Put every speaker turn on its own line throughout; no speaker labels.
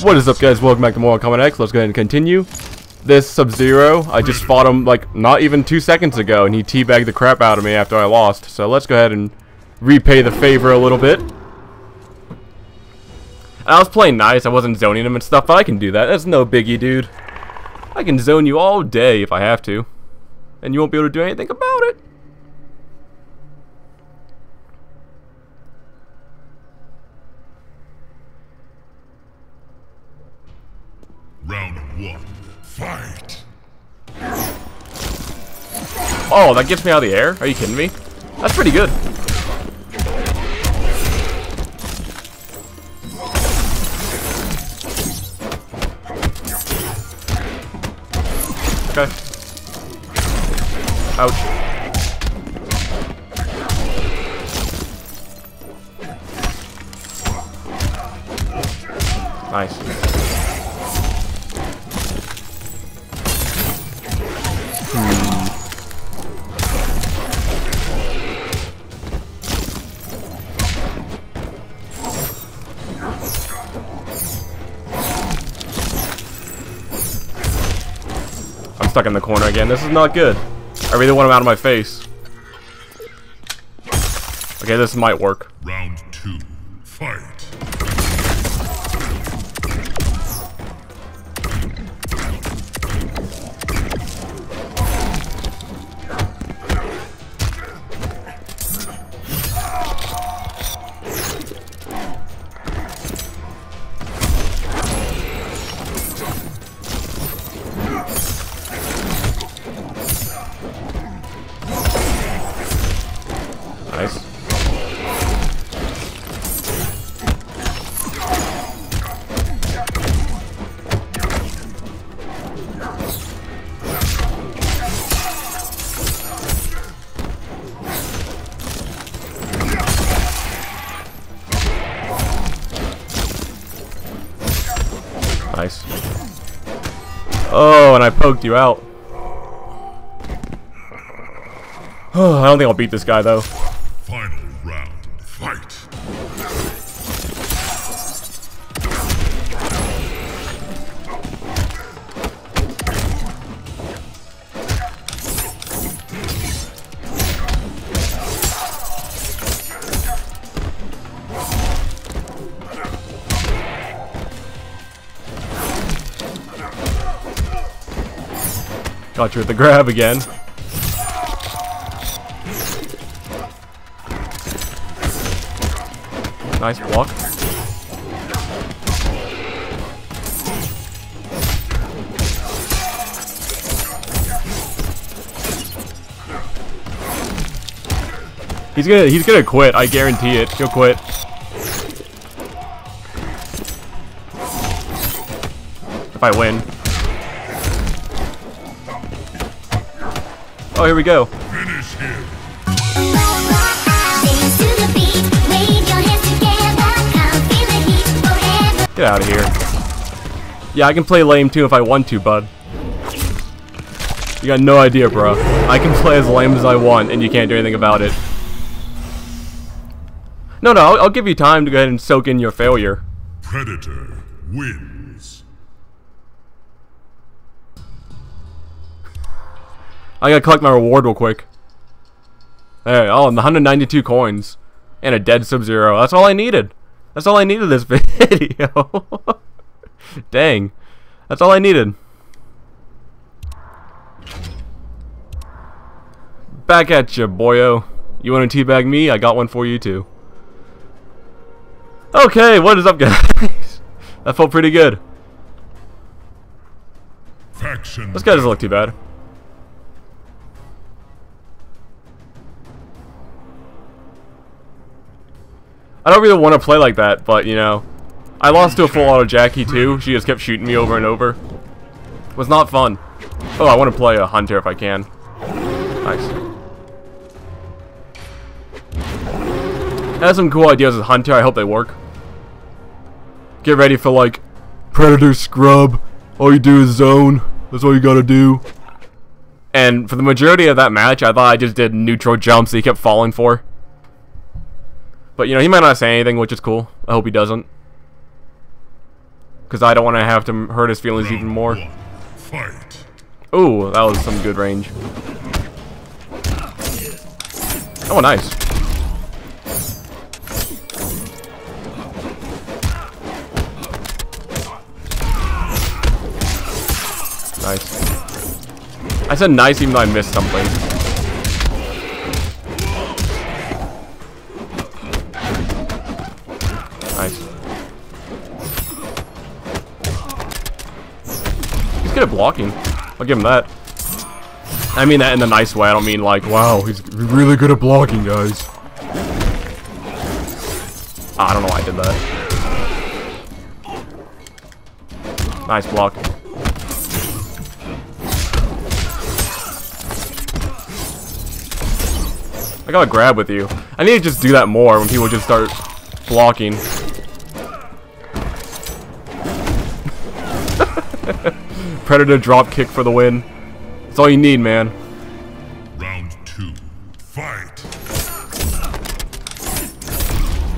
What is up guys, welcome back to Mortal Kombat X, let's go ahead and continue. This Sub-Zero, I just fought him like not even two seconds ago and he teabagged the crap out of me after I lost. So let's go ahead and repay the favor a little bit. And I was playing nice, I wasn't zoning him and stuff, but I can do that, that's no biggie dude. I can zone you all day if I have to. And you won't be able to do anything about it.
Round one, fight!
Oh, that gets me out of the air? Are you kidding me? That's pretty good. Okay. Ouch. Stuck in the corner again. This is not good. I really want him out of my face. Okay, this might work.
Round two, fight.
Oh, and I poked you out. I don't think I'll beat this guy though. Got you with the grab again. Nice block. He's gonna he's gonna quit, I guarantee it. He'll quit. If I win. Oh, here we go.
Finish him.
Get out of here. Yeah, I can play lame too if I want to, bud. You got no idea, bro. I can play as lame as I want, and you can't do anything about it. No, no, I'll, I'll give you time to go ahead and soak in your failure.
Predator wins.
I gotta collect my reward real quick. Hey, oh, and 192 coins. And a dead Sub-Zero. That's all I needed. That's all I needed this video. Dang. That's all I needed. Back at you, boyo. You want to teabag me? I got one for you, too. Okay, what is up, guys? that felt pretty good.
Faction.
This guy doesn't look too bad. I don't really want to play like that, but, you know. I lost to a full auto Jackie, too. She just kept shooting me over and over. It was not fun. Oh, I want to play a Hunter if I can. Nice. I have some cool ideas with Hunter. I hope they work. Get ready for, like, Predator Scrub. All you do is zone. That's all you gotta do. And for the majority of that match, I thought I just did neutral jumps that he kept falling for. But, you know, he might not say anything, which is cool. I hope he doesn't. because I don't want to have to hurt his feelings even more.
One. Fight.
Ooh, that was some good range. Oh, nice. Nice. I said nice even though I missed something. Blocking. I'll give him that. I mean that in a nice way. I don't mean like, wow, he's really good at blocking, guys. Ah, I don't know why I did that. Nice block. I gotta grab with you. I need to just do that more when people just start blocking. Predator drop kick for the win. That's all you need, man.
Round two. Fight.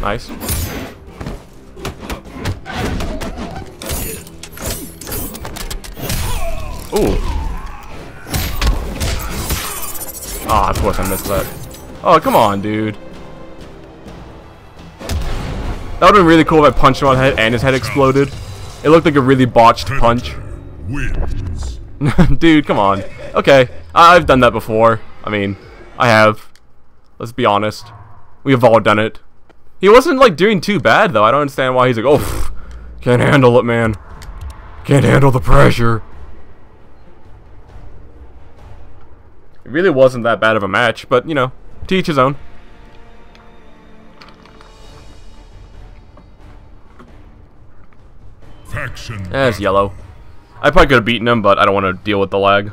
Nice. Ooh. Ah, of course I missed that. Oh, come on, dude. That would've been really cool if I punched him on the head and his head exploded. It looked like a really botched punch.
Wins.
Dude, come on. Okay, I I've done that before. I mean, I have. Let's be honest. We have all done it. He wasn't, like, doing too bad, though. I don't understand why he's like, oh, can't handle it, man. Can't handle the pressure. It really wasn't that bad of a match, but, you know, to each his own.
Faction.
Eh, yellow. I probably could have beaten him, but I don't want to deal with the lag.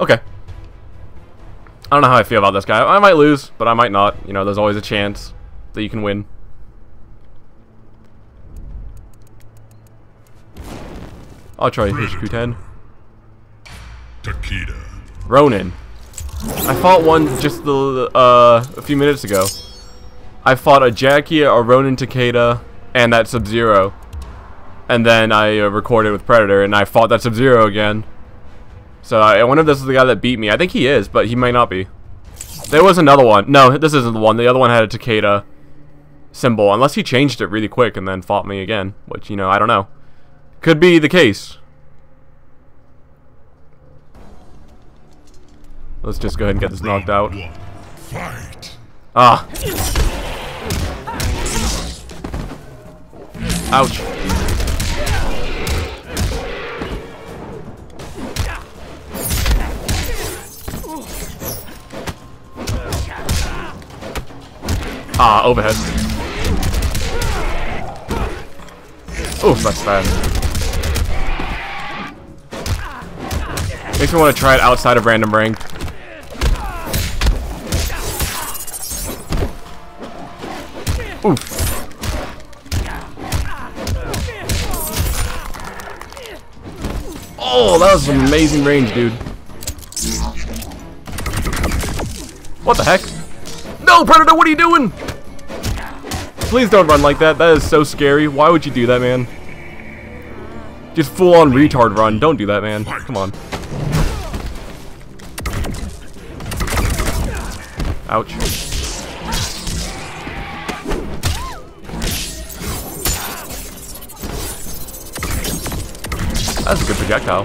Okay. I don't know how I feel about this guy. I might lose, but I might not. You know, there's always a chance that you can win. I'll try HQ10.
Takeda.
Ronin. I fought one just the, uh, a few minutes ago. I fought a Jackie, a Ronin Takeda, and that Sub-Zero. And then I uh, recorded with Predator, and I fought that Sub-Zero again. So I wonder if this is the guy that beat me. I think he is, but he might not be. There was another one. No, this isn't the one. The other one had a Takeda symbol, unless he changed it really quick and then fought me again, which, you know, I don't know. Could be the case. Let's just go ahead and get this knocked out.
Fight.
Ah. Ouch. Ah, overhead. Oof, that's bad. Makes me want to try it outside of random rank. Oof. Oh, that was amazing range, dude. What the heck? No, Predator, what are you doing? Please don't run like that. That is so scary. Why would you do that, man? Just full-on retard run. Don't do that, man. Come on. Ouch. That's a good projectile.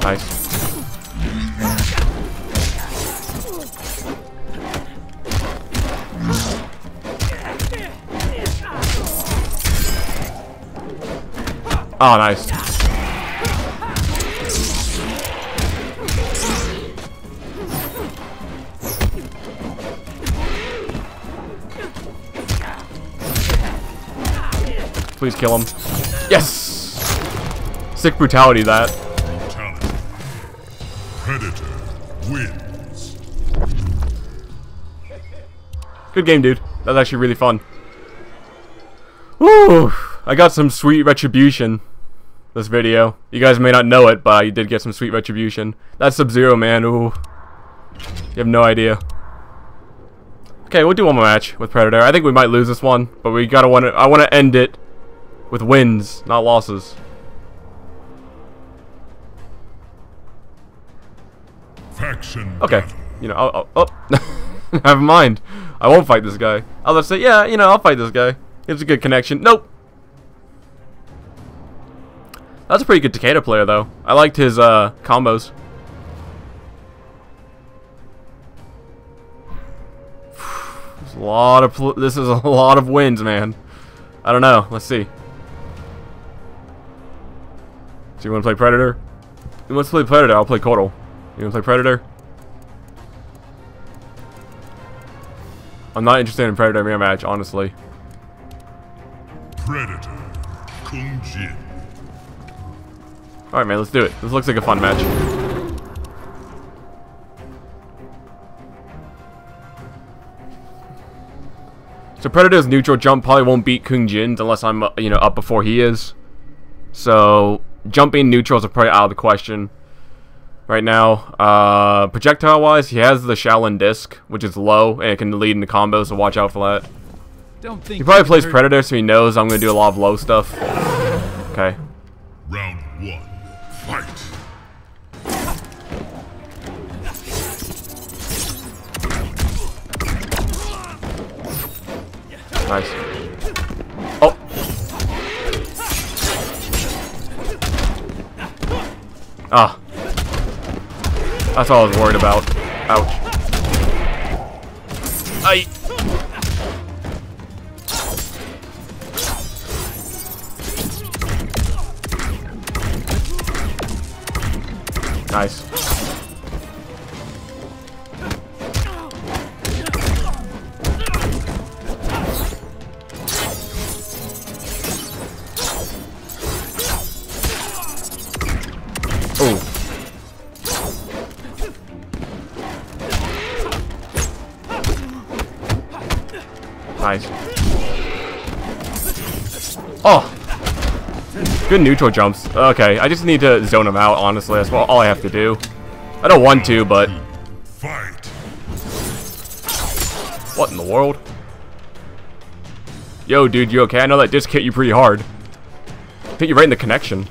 Nice. Oh, nice. Please kill him. Yes! Sick brutality, that.
Brutality. Predator wins.
Good game, dude. That's actually really fun. Woo! I got some sweet retribution. this video. You guys may not know it, but I did get some sweet retribution. That's Sub-Zero, man. Ooh. You have no idea. Okay, we'll do one more match with Predator. I think we might lose this one, but we gotta want to. I want to end it with wins, not losses.
Faction.
Okay, you know, I'll, I'll, oh, never mind. I won't fight this guy. I'll just say, yeah, you know, I'll fight this guy. It's a good connection. Nope. That's a pretty good Takeda player, though. I liked his uh, combos. A lot of this is a lot of wins, man. I don't know. Let's see. You want to play Predator? You want to play Predator? I'll play Kotal. You want to play Predator? I'm not interested in Predator mirror match, honestly.
Predator. Kung Jin.
Alright, man, let's do it. This looks like a fun match. So Predator's neutral jump probably won't beat Kung Jin's unless I'm, uh, you know, up before he is. So, jumping neutrals are probably out of the question right now. Uh, Projectile-wise, he has the Shaolin Disc, which is low, and it can lead into combos, so watch out for that.
Don't think
He probably plays
hurt-
Predator, so he knows I'm going to do a lot of low stuff. Okay.
Round one. Fight.
Nice. Ah. That's all I was worried about. Ouch. Aye. Nice. Good neutral jumps. Okay, I just need to zone him out, honestly. That's all I have to do. I don't want to, but
Fight.
what in the world? Yo, dude, you okay? I know that disc hit you pretty hard. Hit you right in the connection.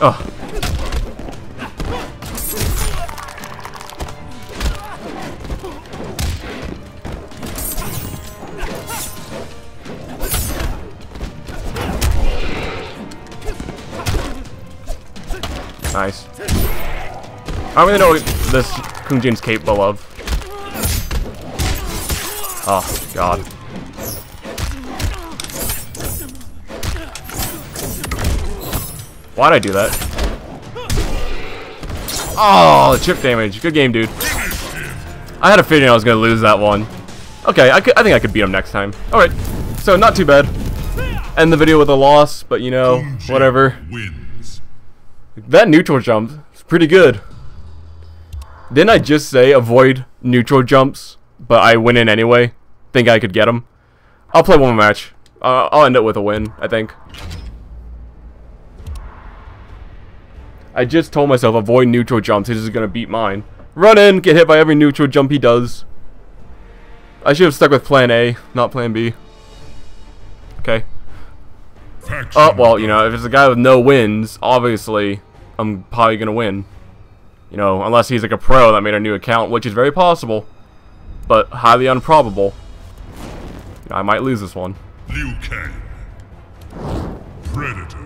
Oh. Nice. I don't really know what this Kung Jin's capable of. Oh, God. Why'd I do that? Oh, the chip damage. Good game, dude. I had a feeling I was gonna lose that one. Okay, I, could, I think I could beat him next time. Alright, so not too bad. End the video with a loss, but you know, whatever. That neutral jump is pretty good. Didn't I just say avoid neutral jumps, but I win in anyway? Think I could get them? I'll play one more match. Uh, I'll end it with a win, I think. I just told myself avoid neutral jumps. He's just gonna beat mine. Run in, get hit by every neutral jump he does. I should have stuck with plan A, not plan B. Okay. Oh, well, you know, if it's a guy with no wins, obviously, I'm probably going to win. You know, unless he's like a pro that made a new account, which is very possible, but highly improbable. I might lose this one.
Liu Kang. Predator.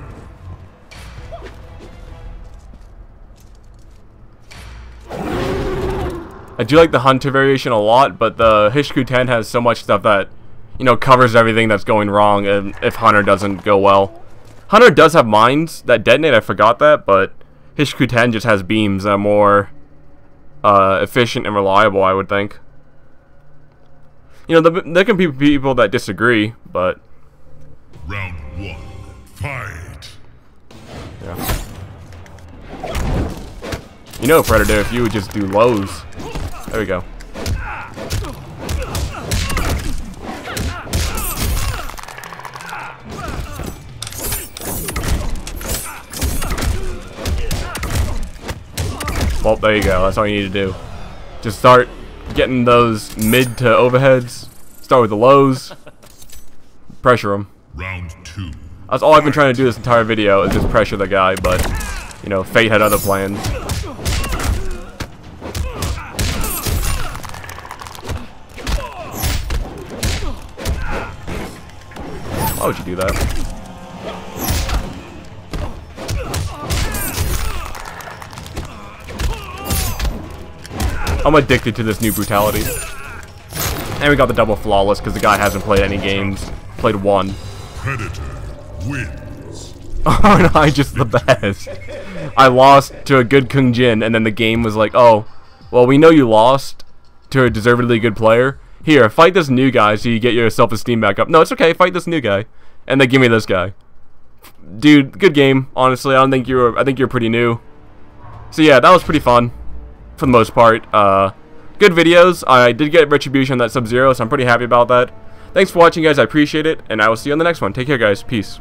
I do like the Hunter variation a lot, but the Hish-Qu-Ten has so much stuff that, you know, covers everything that's going wrong and if Hunter doesn't go well. Hunter does have mines that detonate, I forgot that, but Hish-Qu-Ten just has beams that are more uh, efficient and reliable, I would think. You know, the, there can be people that disagree, but
Round one. Fight.
yeah. You know, Predator, if you would just do lows. There we go. Well, there you go. That's all you need to do. Just start getting those mid to overheads. Start with the lows. Pressure them.
Round two.
That's all I've been trying to do this entire video is just pressure the guy, but, you know, Fate had other plans. Why would you do that? I'm addicted to this new brutality. And we got the double flawless because the guy hasn't played any games. Played one.
Predator wins.
Aren't I just the best? I lost to a good Kung Jin, and then the game was like, oh, well, we know you lost to a deservedly good player. Here, fight this new guy so you get your self-esteem back up. No, it's okay, fight this new guy. And they give me this guy. Dude, good game, honestly. I don't think you're, I think you're pretty new. So yeah, that was pretty fun, for the most part. Uh, good videos. I did get Retribution on that Sub-Zero, so I'm pretty happy about that. Thanks for watching, guys. I appreciate it, and I will see you on the next one. Take care, guys. Peace.